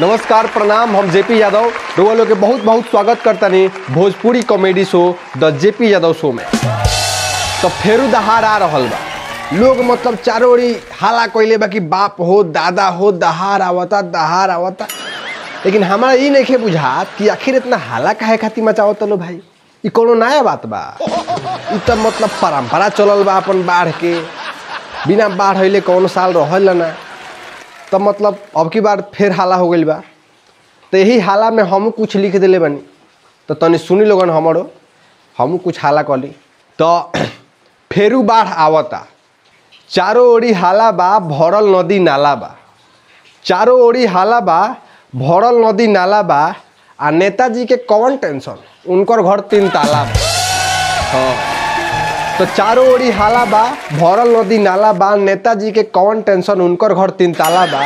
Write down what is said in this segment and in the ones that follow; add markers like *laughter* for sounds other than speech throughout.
नमस्कार, प्रणाम। हम जेपी यादव। रोआ लोग के बहुत बहुत स्वागत करता नहीं Bhojpuri comedy show, the JP Yadav show में। तो फेरू दहाड़ आ रहा बा। लोग मतलब चारों ओरी हाला कोइले बा कि बाप हो, दादा हो दहाड़ आवता, दहार आवता। लेकिन हमारा ई नहीं बुझात कि आखिर इतना हाला काहे खातिर मचावत लो भाई? ई कोनो नया बात बा। तो मतलब परंपरा चलल बा अपन बाढ़ के। बिना बाढ़ होइले कौन साल रहल ना। तब मतलब अब की बार फिर हाला हो गई बा। तो यही हाला में हम कुछ लिख दिले बनी। तो तनी सुनी लोगन हमारो, हम कुछ हाला कली तो *clears throat* फेरू बाढ़ आवता। चारों ओरी हाला बा भरल नदी नाला बा। चारों ओरी हाला बा भरल नदी नाला बा। आ नेताजी के कौन टेंशन? उनकर घर तीन ताला बा। हाँ। तो चारों ओरी हाला बा, भरल नदी नाला बा, नेताजी के कौन टेंशन, उनकर घर तीन ताला बा।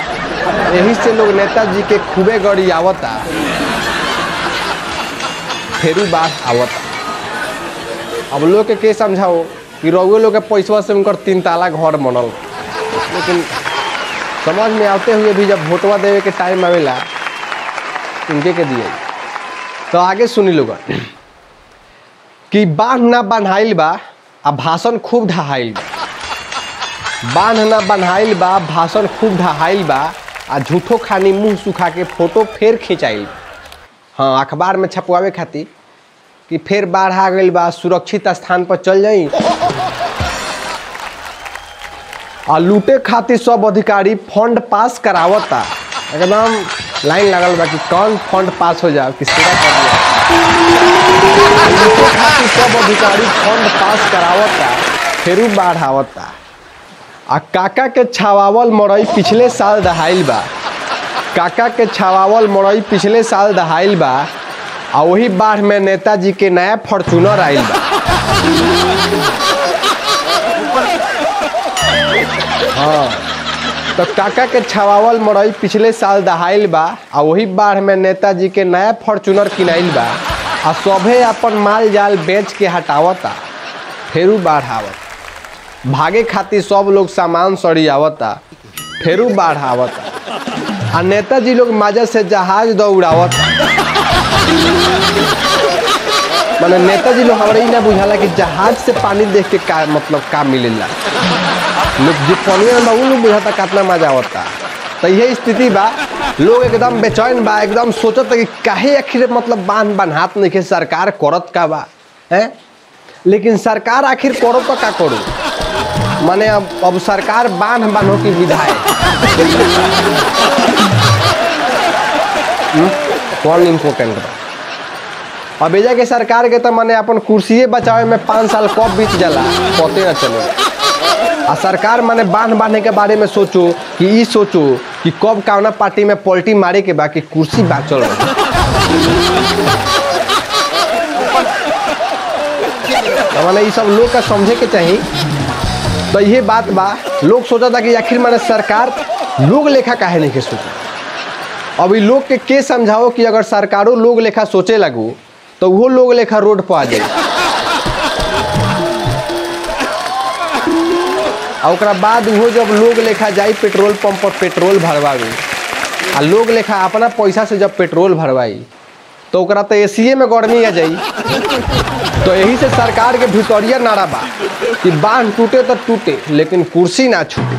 यही से लोग नेताजी के खूबे गड़ी आवता। फेरू बाढ़ आवता। अब लोग के के समझाओ कि रउए लोग के पैसवा से उनकर तीन ताला घर बनल। लेकिन समझ में आते हुए भी जब वोटवा देवे के टाइम आवेला, उनके के दिए। तो आगे सुनी लोगन कि बाँध ना बन्हाइल बा आ, भाषण खूब ढहाइल बा। बाँध ना बन्हाइल बा, भाषण खूब ढहाइल बा, आ, झूठो खानी मुँह सुखा के फ़ोटो फेर खिंचाइल हाँ अखबार में छपवावे खातिर कि फिर बाढ़ आ गई बा, सुरक्षित स्थान पर चल जाई। आ, लूटे खातिर सब अधिकारी फंड पास करावता। एकदम लाइन लगल बा कि कौन फंड पास हो जाए कि सेवा कर दिया सब अधिकारी फंड पास करावता फेरू बाढ़ आ काका के छावावल मरई पिछले साल दहाइल बा। काका के छावावल मरई पिछले साल दहाइल बा, आ वही बाढ़ में नेताजी के नया फॉर्चूनर आइल बा। *laughs* हाँ। तो काका के छवावल मरई पिछले साल दहाइल बा, आ वही बाढ़ में नेताजी के नया फॉर्चूनर किनाइल बा, आ सभे अपन माल जाल बेच के हटावता, फेरू बाढ़ आवत भागे खातिर सब लोग सामान सड़ी आवता, फेरू बाढ़ आवता आ नेताजी लोग मज़ा से जहाज़ दौड़ावत। माने नेताजी लोग हमारे ना बुझाला कि जहाज़ से पानी देख के का मतलब का मिलेला। लोग जो पानी में बा लोग बुझाता कितना मज़ा आवता तो यही स्थिति बा। लोग एकदम बेचैन बा एकदम सोचत कि काहे आखिर मतलब बाँध बांधात नहीं के सरकार करत का बा हैं? लेकिन सरकार आखिर करो तो का करो? माने अब अब सरकार बाँध बांधो की विधायक? हम्म, कौन इम्पोर्टेंट बा? अब एजा के सरकार के तो माने अपन कुर्सिए बचावे में पाँच साल कब बीत जाला पते न चले। आ, सरकार माने बाँध बांधे के बारे में सोचो, कि ई सोचो, कि कब कौना पार्टी में पलटी मारे के बाकी कुर्सी बाचल रहे माने ई सब लोग का समझे के चाहिए तो ये बात बा, लोग सोचा था कि आखिर माने सरकार लोग लेखा काहे नहीं के सोचा अभी लोग के के समझाओ कि अगर सरकारों लोग लेखा सोचे लगू तो वो लोग लेखा रोड पर आ जाए ओकरा बाद वो जब लोग लेखा जाई, पेट्रोल पंप पर पेट्रोल भरवावे। आ लोग लेखा अपना पैसा से जब पेट्रोल भरवाई तो ओकरा तो एसीए में गर्मी आ जाई। तो यही से सरकार के भितरिया नारा बा कि बाँध टूटे तो टूटे, लेकिन कुर्सी ना छूटे।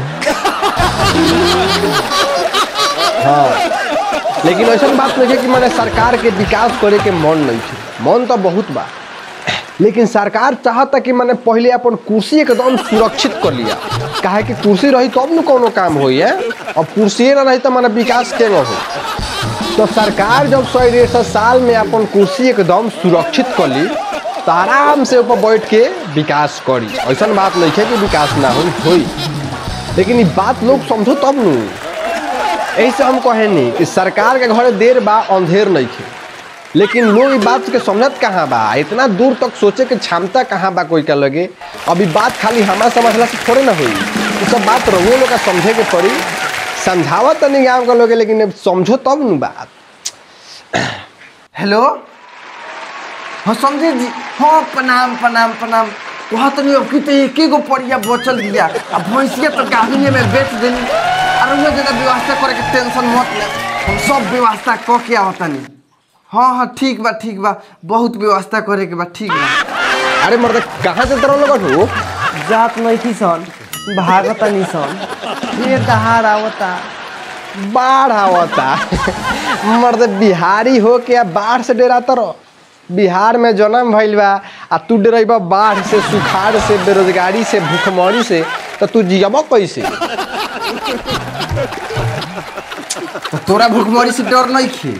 हाँ। लेकिन ऐसा बात नहीं है कि मैंने सरकार के विकास करे के मन नहीं है मन तो बहुत बा। लेकिन सरकार चाहता कि मैंने पहले अपन कुर्सी एकदम सुरक्षित कर लिया। काहे कि कुर्सी रही तब न कोनो काम है अब कुर्सी ना रही तो मैंने विकास के हो तो सरकार जब सौ डेढ़ सौ साल में अपन कुर्सी एकदम सुरक्षित कर ली तो आराम से ऊपर बैठ के विकास करी। ऐसा बात नहीं है कि विकास ना हो होई। लेकिन ये बात लोग समझो तब नू ऐसे हम कहे नहीं कि सरकार के घरे देर बा, अंधेर नहीं थे लेकिन लोग इस बात के समझत कहाँ बा? इतना दूर तक सोचे के क्षमता कहाँ बा कोई का लगे? अभी बात खाली हमारा समझला से थोड़े ना हुई। ये सब बात रहुए लोग का समझे के पड़ी। समझावा तो नहीं गाँव का लोग, लेकिन समझो तब न बात। हेलो? हाँ समझे जी। हाँ प्रणाम प्रणाम प्रणाम। वहाँ तो नहीं की तो एक गो परिया बचल दिया। अब भैंसिया तो गाभिने में बेच देनी। उन्हें जगह व्यवस्था करे के टेंशन मत ले। हम सब व्यवस्था क के आवतनी। हाँ हाँ ठीक बा ठीक बा। बहुत व्यवस्था करे के बा ठीक बा। अरे मर्द कहाँ से तरह लगत हो? जात नहीं सन भागता नहीं सन। ये दहाड़ आवता। बाढ़ आवता। मर्द बिहारी हो के आ बाढ़ से डराता रहो बिहार में जन्म भइल बा आ तू डरेबा बाढ़ से सुखाड़ से बेरोजगारी से भूखमरी से तो तू जियबो कैसे? तो तोरा भूखमरी से डर नहीं खे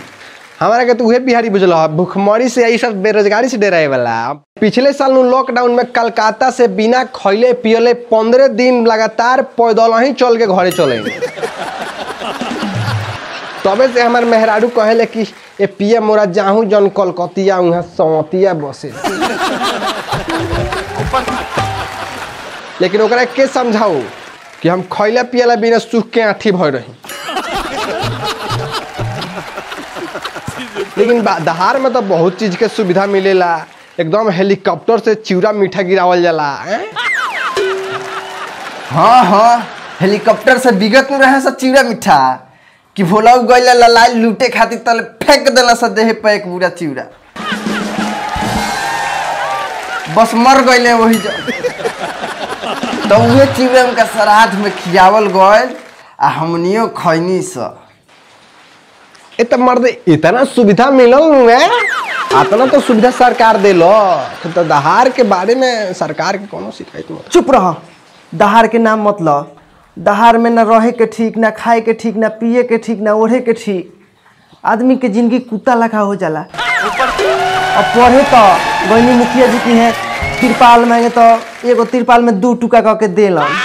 हमारा के तो उहे बिहारी बुझल भूखमरी से यही सब बेरोजगारी से डराए वाला। पिछले साल लॉकडाउन में कलकत्ता से बिना खैले पियले पंद्रह दिन लगातार पैदल ही चल के घरे चले। तबे से हमार मेहरारू कहेले कि, ए पिया मोरा जाहू जन कलकतिया, उहाँ सवतिया बसे। लेकिन ओकरा के समझाऊ कि हम खैला पियला बिना सुख के आठी भय रही। लेकिन दहार में तो बहुत चीज़ के सुविधा मिलेला। एकदम हेलीकॉप्टर से चिवड़ा मीठा गिरावल जाला, हैं? हाँ हेलीकॉप्टर से बिगत में रहे सब चिड़ा मिठा। कि भोला गइला ललाई लूटे खातिर तले फेंक देला सा देह पे एक पूरा चिड़ा बस मर गइले वही जो *laughs* तो उहे चिड़ा उनका श्राद्ध में खियावल गइल, आ हमनियो खैनी सा। ए मर्द, इतना सुविधा मिलल इतना तो सुविधा सरकार देलो। तो दहार के बारे में सरकार के कोनो शिकायत मत। चुप रह। दहार के नाम मत ल। दहाड़ में ना रहे के ठीक, ना खाए के ठीक, ना पिए के ठीक, ना ओढ़े के ठीक। आदमी के ज़िंदगी कुत्ता लखा हो जाला। और पढ़े तो गैनी मुखिया जी की है, तिरपाल मांगे तो एगो तिरपाल में दू टुका करके देलन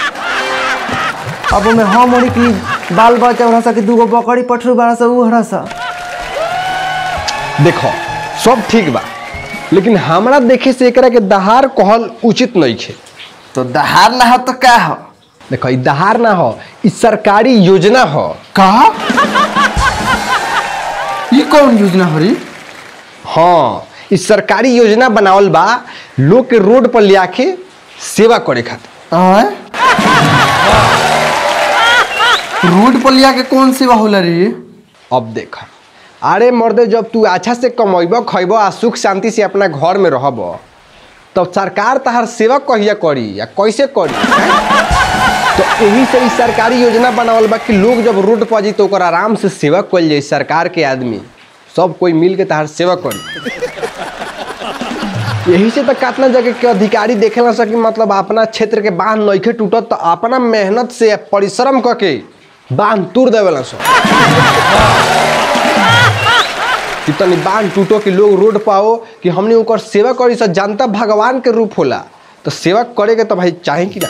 अब में हम ओरी की बाल बच्चा ओढ़ा सके दूगो बकरी पठरू बाड़ा सा उ हरा सा। देखो सब ठीक बा लेकिन हमरा देखे से एकरा के दहार कहल उचित नहीं छे। तो दहाड़ ना हो तो का हो? देखो ई दहार ना हो ई सरकारी योजना हो। कहा ये कौन योजना हो रही हाँ ई सरकारी योजना बनावल बा लोग के रोड पर लिया के सेवा करे खातिर। रोड पर लिया के कौन सेवा होला रे? अब देख। अरे मर्दे, जब तू अच्छा से कमेब, खैब आ सुख शांति से अपना घर में रहब, तब सरकार तहार सेवा कहिया करी या कैसे करी? तो यही से सरकारी योजना बनावल बा कि लोग जब रोड पर जी तो आराम से सेवा कल जाए सरकार के आदमी। सब कोई मिल के तहार सेवा करी। यही से तो जगह के अधिकारी देखे सा कि मतलब अपना क्षेत्र के बाँध नइखे टूटत तो अपना मेहनत से परिश्रम करके बाँध देवेला सब कि बाँध टूटो कि लोग रोड पाओ कि हमने ओकर सेवा करी सा, जनता भगवान के रूप होला। तो सेवा करे के तो भाई चाहे कि ना?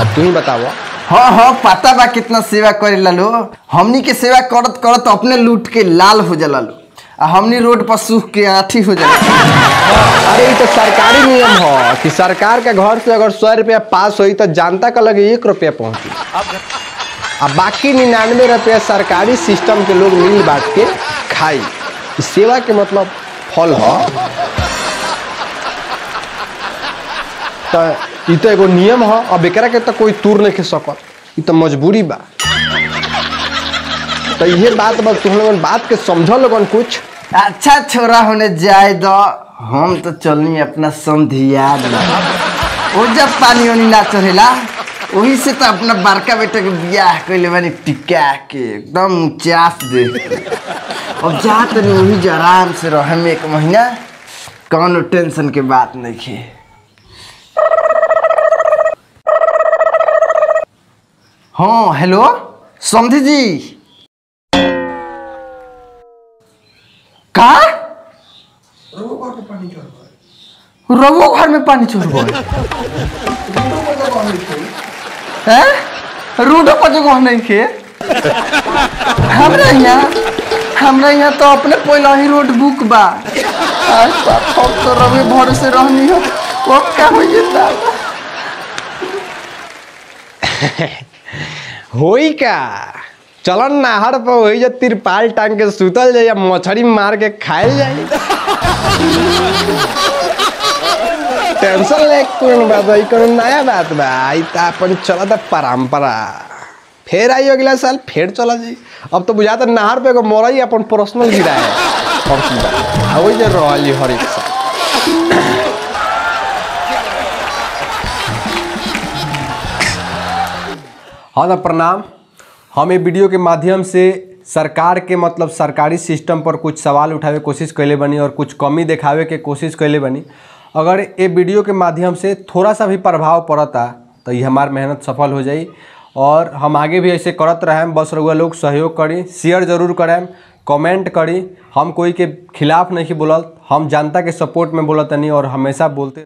अब तू ही बताओ। हाँ हाँ पता बा कितना सेवा करे ला लो हमनी के सेवा करत करत अपने लूट के लाल हो जाला लो हमनी रोड पर सूख के आठी हो जाए। *laughs* अरे तो सरकारी नियम हो, कि सरकार के घर से अगर सौ रुपया पास होई तो जनता का लगे एक रुपया पहुँची। आ, बाकी निन्यानवे रुपया सरकारी सिस्टम के लोग मिल बांट के खाई। सेवा के मतलब फल हो। तो तो एगो नियम हो, अब एकरा के तो कोई तूर नहीं सकत। तो मजबूरी बा। तो ये बात बस तुम लोगन बात के समझ लोगन कुछ? अच्छा छोरा होने जाए दो, हम तो चलनी अपना समधिया ओ जब पानी वानी ना चढ़ेला, वही से तो अपना बड़का बेटा के बियाह कैले बानी टिका के, एकदम उचास दे। अब जा तनी वही आराम से रहे में एक महीना, कौनो टेंशन के बात नहीं है हाँ हेलो समधी जी। का? रवो घर में पानी चढ़ गए हैं रोडो पर जगह नहीं खे हमरा यहाँ हमरा यहाँ तो अपने पहला ही रोड बुक बा। तो रवि भरोसे रहनी हो। वो क्या हो जाता होई का? चलन नहर पर होई जो तिरपाल टांग के सुतल जाए या मछली मार के खाए जाए टेंशन ले कौन बात है कौन नया बात बा? ई त अपन चलत परंपरा। फिर आई अगला साल, फिर चला जाई। अब तो बुझाता नहर पे एगो मोरई अपन पर्सनल गिरा है वही जे रहली हर एक साल। हाँ तो प्रणाम। हम ये वीडियो के माध्यम से सरकार के मतलब सरकारी सिस्टम पर कुछ सवाल उठावे कोशिश कैले बनी और कुछ कमी दिखावे के कोशिश कैले बनी। अगर ये वीडियो के माध्यम से थोड़ा सा भी प्रभाव पड़ता तो ये हमार मेहनत सफल हो जाई। और हम आगे भी ऐसे करत रहें बस रउआ लोग सहयोग करी, शेयर ज़रूर करें कमेंट करी। हम कोई के खिलाफ नहीं बोलत, हम जनता के सपोर्ट में बोलत नहीं और हमेशा बोलते